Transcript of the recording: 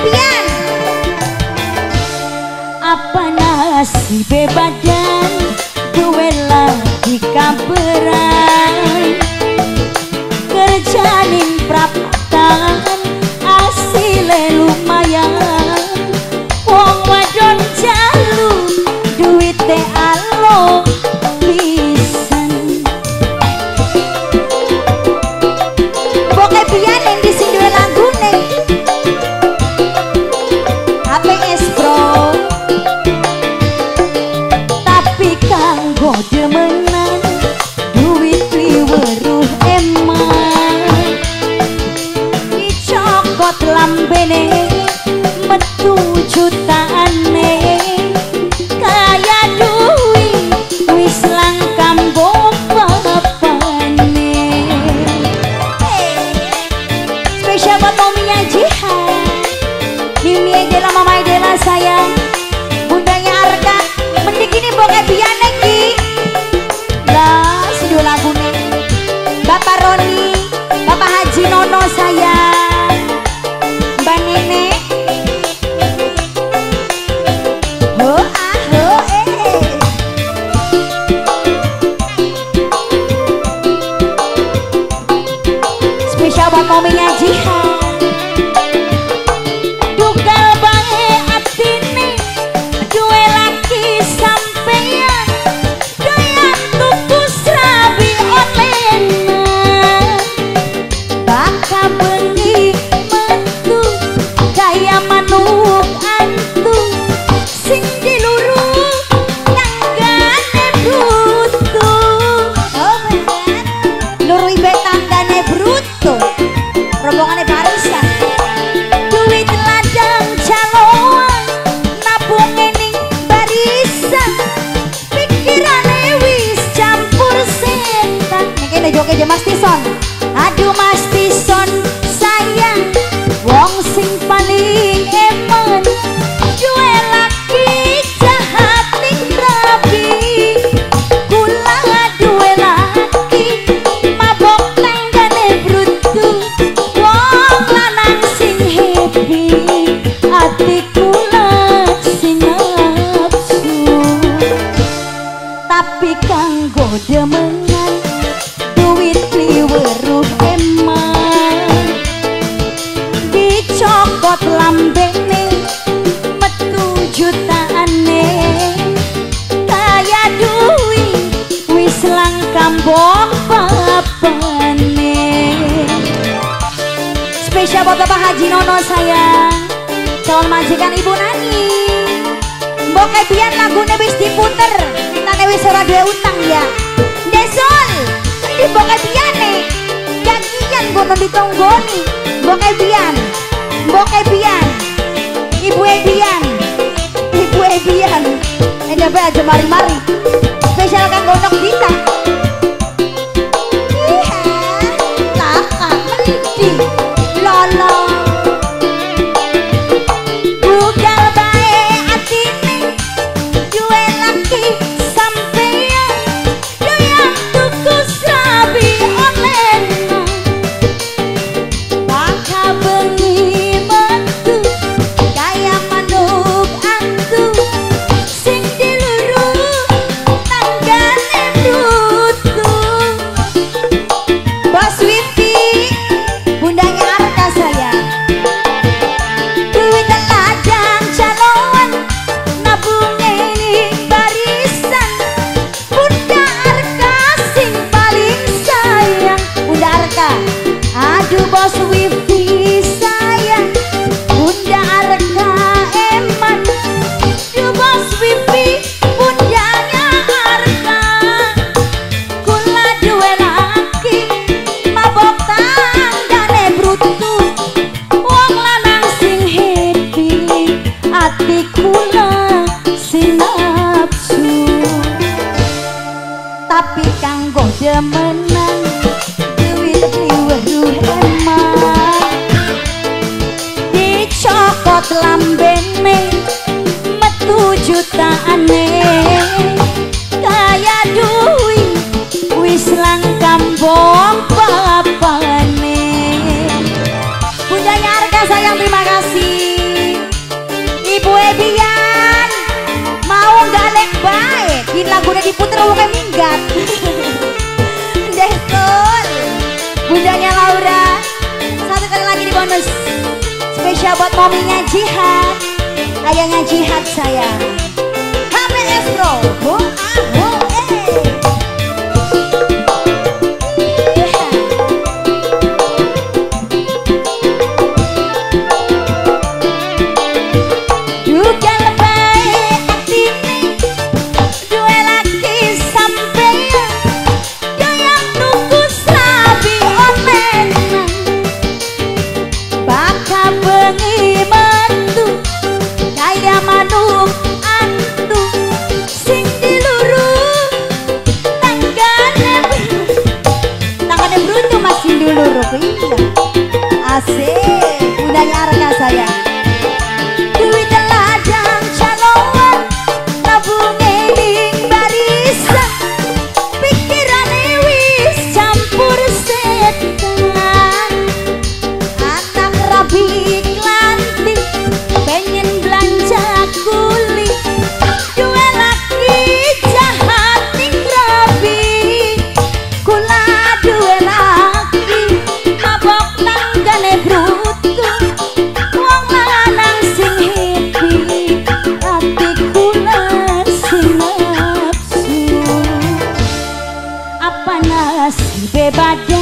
Febian Apa nasib badan Duwe lagi kabaran Е мои Gawe kanggo demengan Duit kliweruh eman Dicokot lambene Metu jutaane Kaya duit Wis lang kambok papane Spesial buat Bapak Haji Nono sayang Calon majikan ibu Nani. Mbok lagu lagune wis diputer. Nane wis ora duwe utang ya. Desol Di nih, Ebian Gajian kono ditonggoni. Mbok Ebian Mbok Ebian Ibu Ebian Ibu Ebian Ini aja ya, mari-mari menang duit liweh duh emang dicopot lambene metu Ibu Webian mau galek baik? Gin lagunya diputer wong minggat. Bundanya Laura. Satu kali lagi di bonus. Spesial buat maminya Jihad. Ayahnya Jihad sayang HPS Pro Bung Asik. Bundanya Arka sayang Bye.